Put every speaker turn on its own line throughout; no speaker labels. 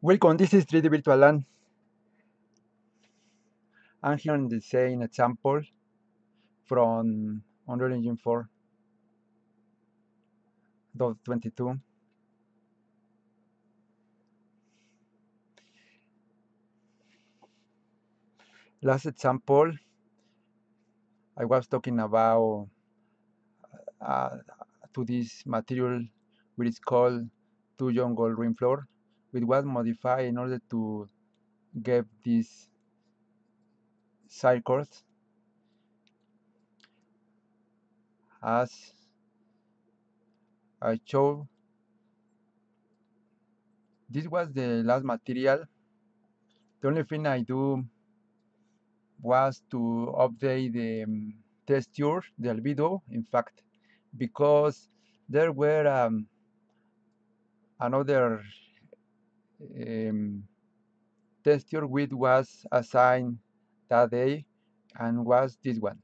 Welcome, this is 3D Virtualand. I'm here on the same example from Unreal Engine 4 22. Last example, I was talking about uh, to this material which is called two jungle ring floor which was modified in order to get these circles as I showed this was the last material. The only thing I do was to update the um, texture the albedo in fact because there were um, another um, texture which was assigned that day and was this one.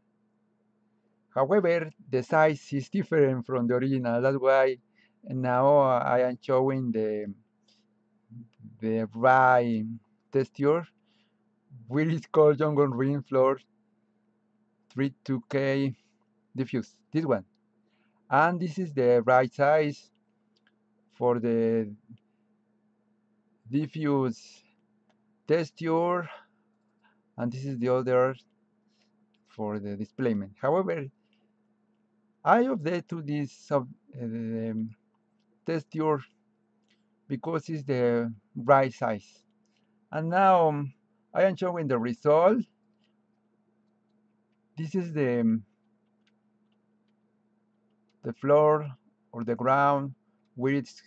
However, the size is different from the original. That's why now I am showing the the right texture, which is called Jungle Ring Floor 32K diffuse. This one, and this is the right size for the diffuse texture and this is the other for the displayment however I update to this sub uh, because it's the right size. And now um, I am showing the result. This is the the floor or the ground where it's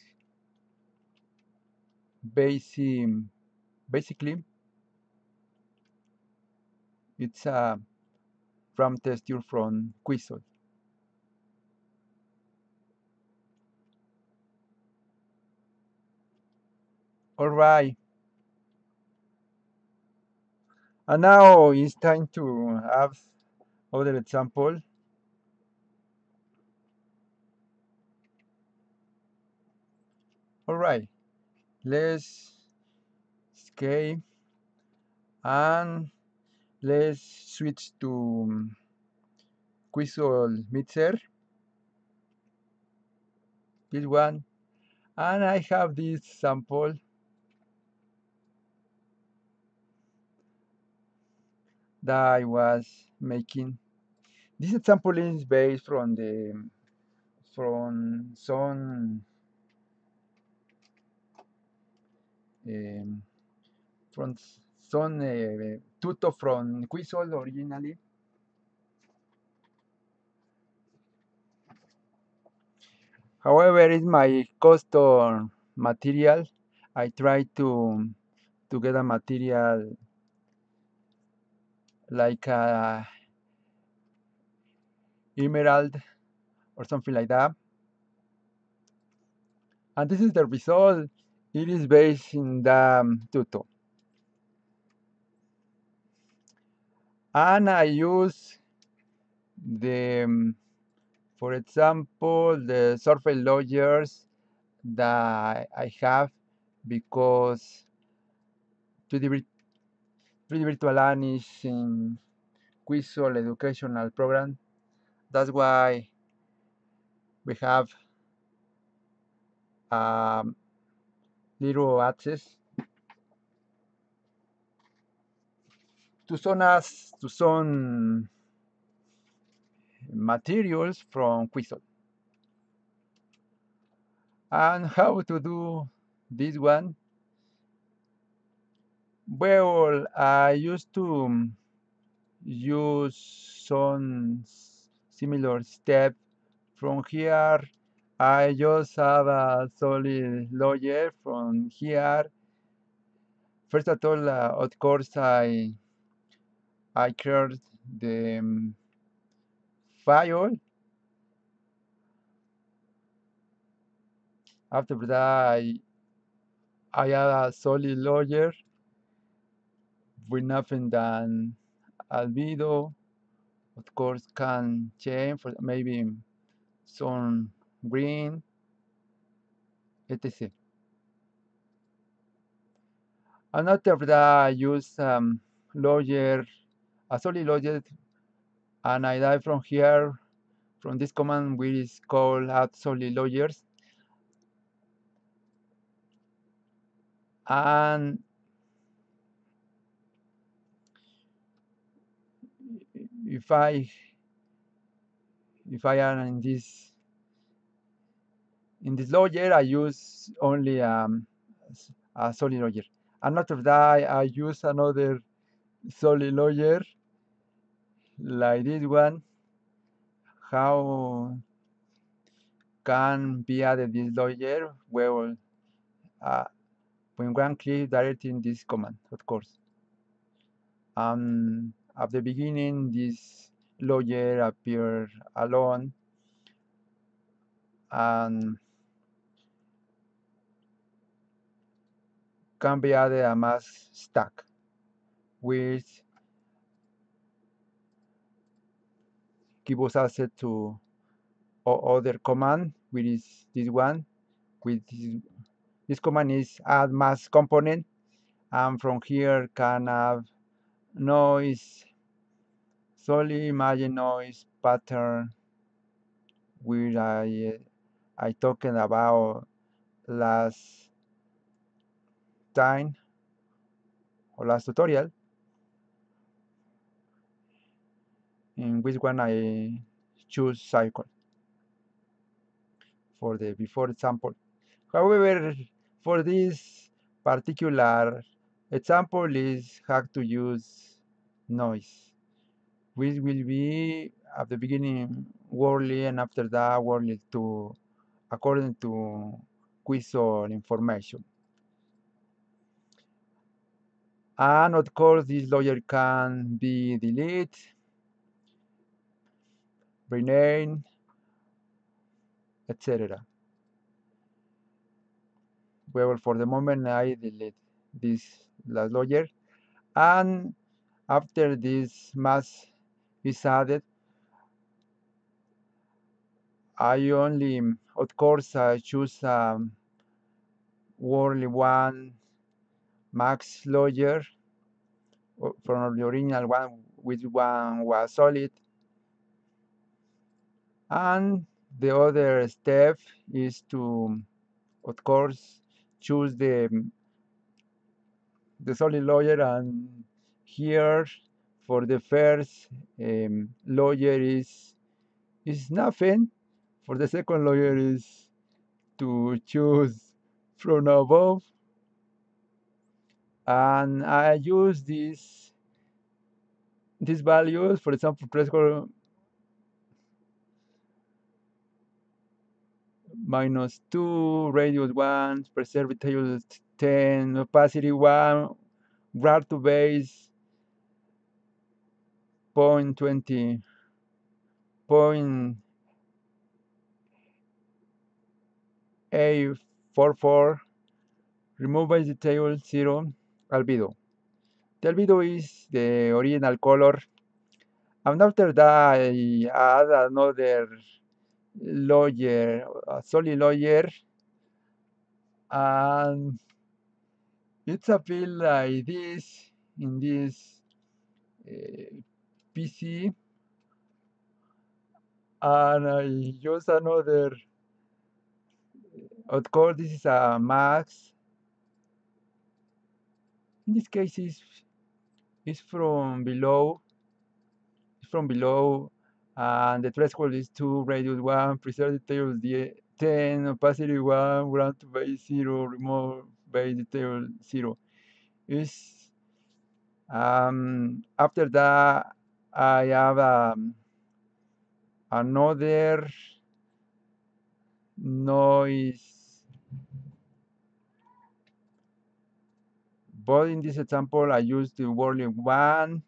basic, basically it's a RAM texture from Quixel. All right. And now it's time to have other example. All right let's escape and let's switch to mm, Quixel Mixer. This one. And I have this sample. That I was making. This example is based from the from some um, from some uh, tuto from Quixel originally. However, it's my custom material. I try to to get a material like a emerald or something like that. And this is the result it is based in the tuto. And I use the, um, for example, the surface layers that I have because 3D, 3D Virtualand is in Quixel educational program. That's why we have um, little access to some as to some materials from Quixel. And how to do this one? Well, I used to use some similar step from here I just have a solid layer from here. First of all, uh, of course, I I create the um, file. After that, I I add a solid layer with nothing than albedo. Of course, can change for maybe some green, etc. Another that, I use um, layer, a solid layer, and I dive from here, from this command, which is called add solid layers. And if I if I am in this in this layer, I use only um, a solid layer. And after that, I use another solid layer like this one. How can be added this layer? Well, uh, when one click directly in this command, of course. Um, at the beginning, this layer appear alone and can be added a mask stack which give us access to other command which is this one with this, this command is add mask component and from here can have noise solely imagine noise pattern which I I talking about last time or last tutorial in which one I choose cycle for the before example. However, for this particular example is how to use noise, which will be at the beginning Worley and after that Worley to according to Quixel information. And of course, this layer can be deleted, rename, etc. Well, for the moment, I delete this last layer. And after this mask is added, I only, of course, I choose um, only one max layer from the original one, which one was solid. And the other step is to, of course, choose the the solid layer. And here for the first um, layer is is nothing. For the second layer is to choose from above and I use these these values for example threshold minus 2 radius 1 preserve details 10 opacity 1 grad to base point 20 point 844 remove base detail 0 albedo the albedo is the original color. And after that I add another layer a solid layer. And it's a feel like this in this uh, PC and I use another of course this is a max in this case is is from below from below and the threshold is 2 radius 1 preserve details 10 opacity 1 ground to base 0 remove base detail 0 is um, after that I have um, another noise but in this example I use the volume 1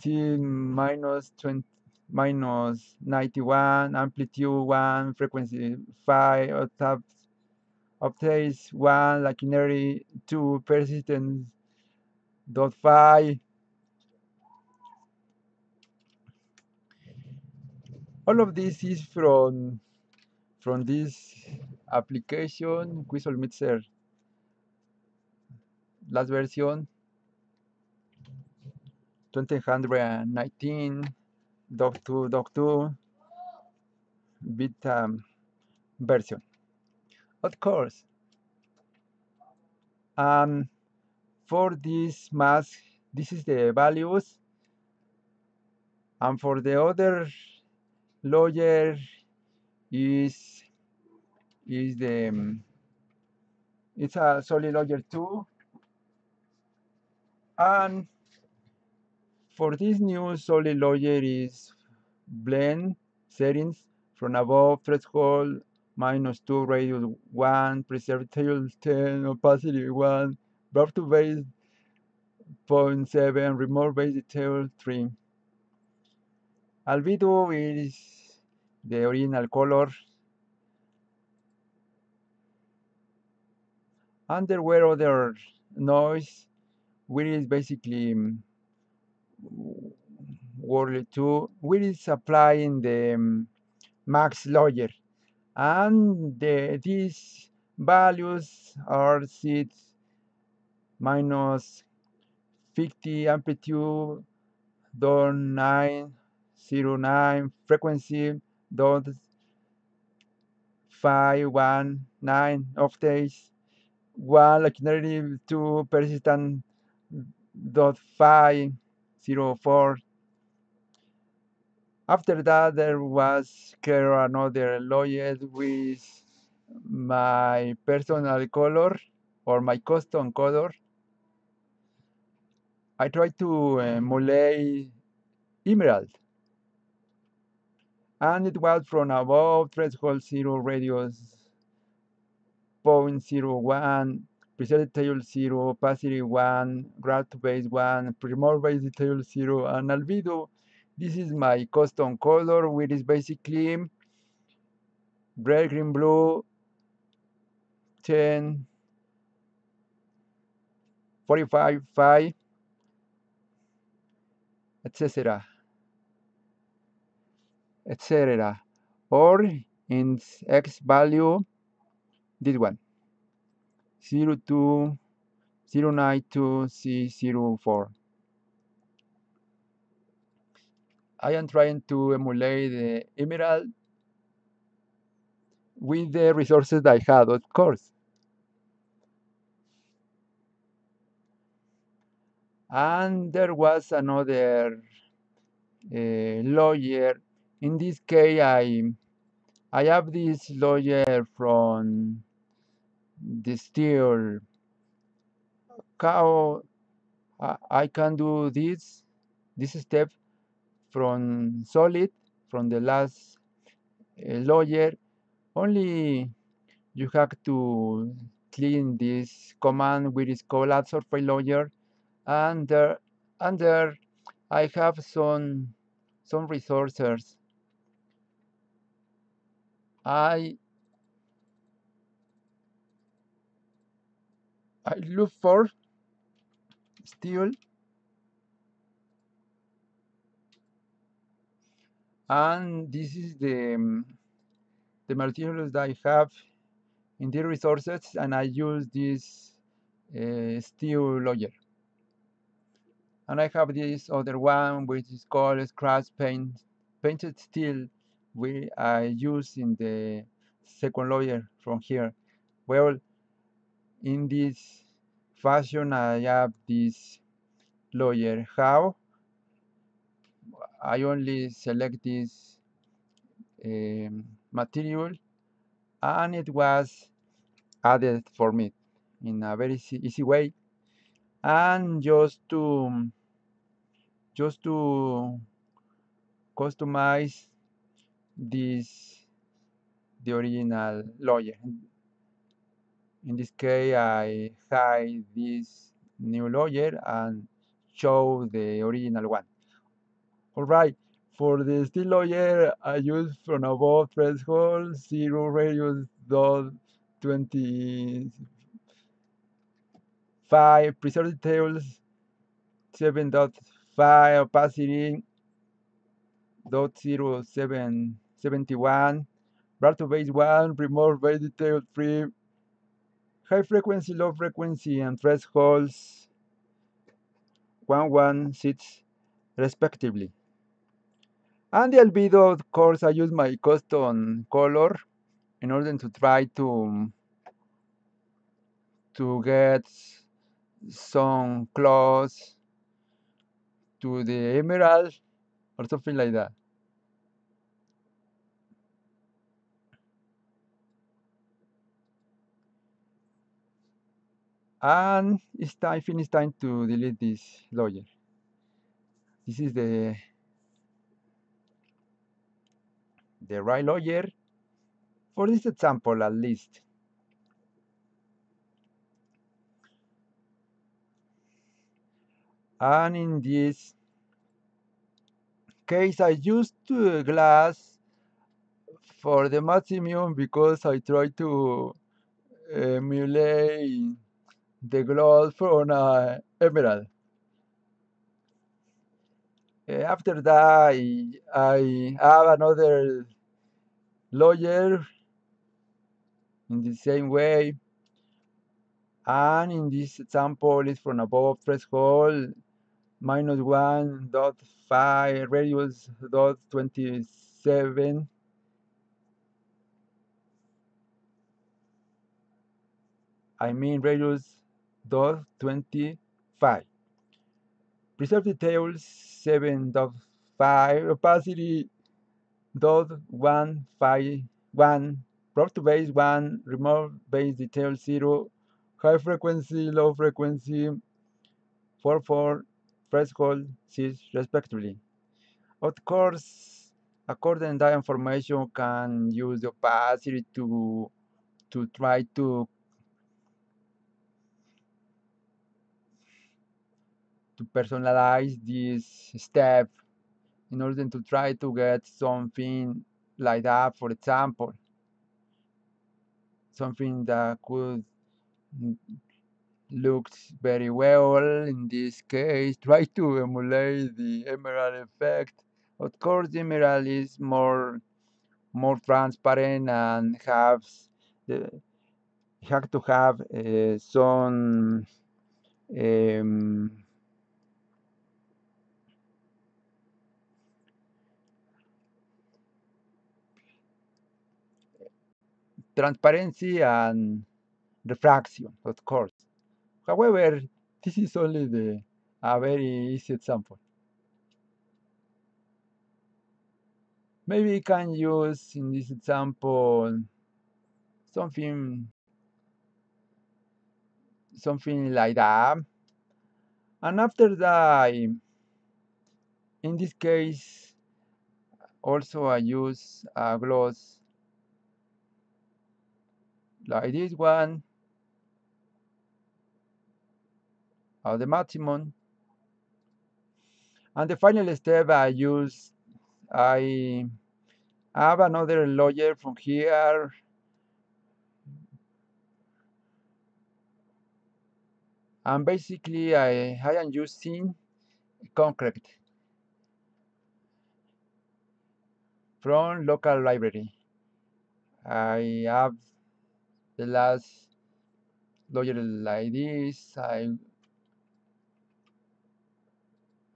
T minus 20 minus 91 amplitude 1 frequency 5 octaves octaves 1 lacunar 2 persistence dot 5 all of this is from from this application Quixel Mixer last version 2019 doc2 doc2 beta version. Of course um, for this mask this is the values. And for the other layer is is the um, it's a solid layer 2 and for this new solid layer is blend settings from above threshold minus 2 radius 1 preserve tail 10 opacity 1 burp to base 0.7 remove base detail 3 albedo is the original color. And there were other noise which is basically Worley 2 which is applying the um, max layer. And the, these values are 6 minus 50 amplitude dot 909 frequency dot 519 octaves. One linearity two persistent dot 504 after that there was clear another layer with my personal color or my custom color. I tried to emulate emerald. And it was from above threshold 0 radius 0.01 preset detail 0 opacity 1 grad base 1 primor base detail 0 and albedo. This is my custom color which is basically red green blue 10 45 5 etc etc or in x value this one 02 092 C04 I am trying to emulate the emerald with the resources that I had, of course. And there was another uh, layer. In this case, I I have this layer from steel. How I, can do this this step from solid from the last uh, layer only you have to clean this command which is called add surface layer and there I have some some resources. I I look for steel. And this is the um, the materials that I have in the resources and I use this uh, steel layer and I have this other one which is called scratch paint painted steel we I use in the second layer from here. Well in this fashion I have this layer how? I only select this um, material and it was added for me in a very easy, easy way. And just to just to customize this the original layer in this case I hide this new layer and show the original one. Alright for the steel layer, I use from above threshold 0 radius dot 25 preserved details 7.5 opacity dot 0 7 71 bar to base 1 remove base detail 3 high frequency, low frequency, and thresholds 1, 1, 6, respectively. And the albedo, of course, I use my custom color in order to try to to get some close to the emerald or something like that. And it's time, it's time to delete this layer. This is the the right layer for this example at least. And in this case, I used glass for the maximum because I try to uh, emulate the gloss from uh, emerald. after that, I, I have another layer in the same way. And in this example, it's from above threshold minus 1.5 radius dot 27 I mean radius 25 preserve details 7.5 opacity dot 151 prop to base 1 remove base detail 0 high frequency low frequency four 44 threshold 6 respectively. Of course, according to that information can use the opacity to to try to to personalize this step in order to try to get something like that, for example. Something that could looks very well in this case. Try to emulate the emerald effect. Of course, the emerald is more more transparent and has the have to have uh, some um, transparency and refraction, of course. However, this is only the a very easy example. Maybe we can use in this example something something like that. And after that, in this case, also I use a gloss like this one or the maximum. And the final step I use I have another layer from here. And basically I, I am using concrete from local library. I have the last layer like this I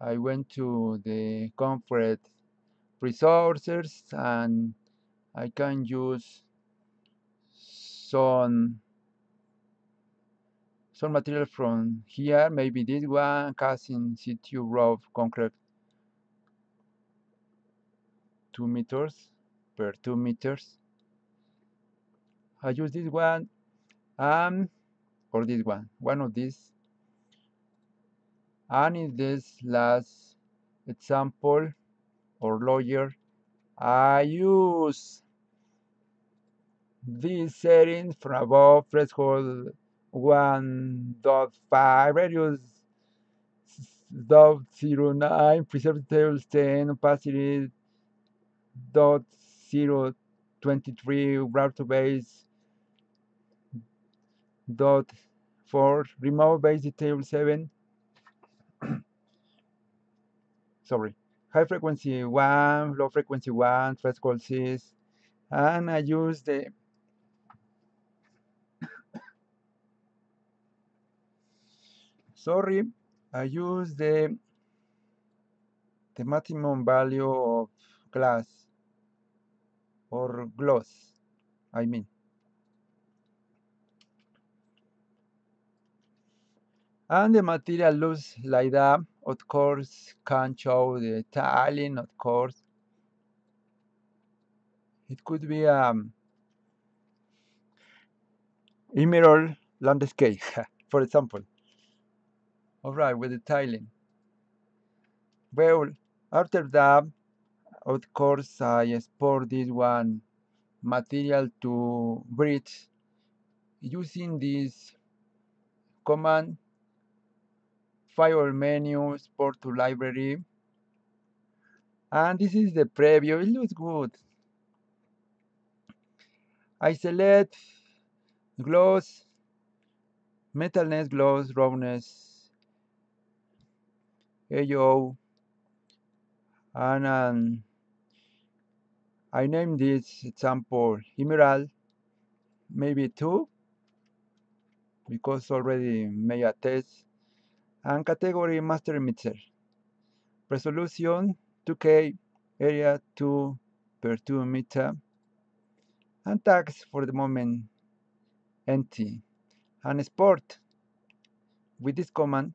I went to the concrete resources and I can use some some material from here. Maybe this one cast in situ rough concrete 2 meters per 2 meters I use this one um or this one. One of these. And in this last example or layer I use this setting from above threshold 1.5 radius dot 09 preserve details 10 opacity dot 0 23 route base dot 4 remove base detail 7 sorry. High frequency 1 low frequency 1 threshold 6 and I use the sorry. I use the the maximum value of glass or gloss I mean and the material looks like that. Of course can show the tiling of course. It could be um emerald landscape for example. All right with the tiling. Well after that of course I export this one material to bridge using this command file menu export to library. And this is the preview. It looks good. I select gloss metalness gloss roughness AO and um, I name this example emerald maybe 2 because already made a test and category master mixer. Resolution 2k area 2 per 2 meter and tags for the moment empty. And export with this command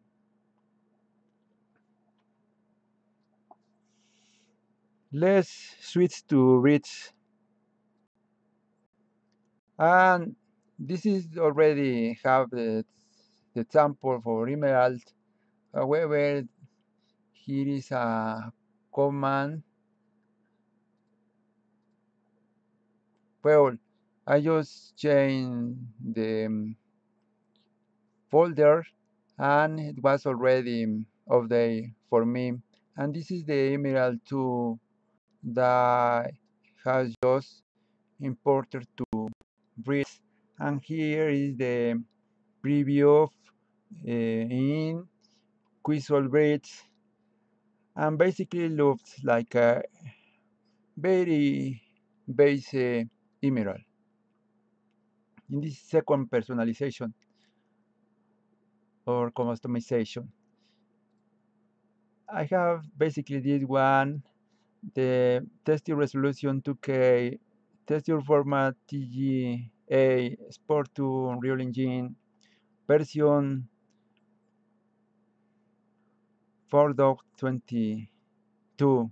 let's switch to bridge and this is already have the, the example for emerald however here is a command. Well I just change the folder and it was already update for me. And this is the emerald 2 that has just imported to Bridge and here is the preview of, uh, in Quixel Bridge and basically looks like a very basic emerald. In this second personalization or customization I have basically this one the texture resolution 2K, texture format TGA, export to Unreal Engine, version 4.22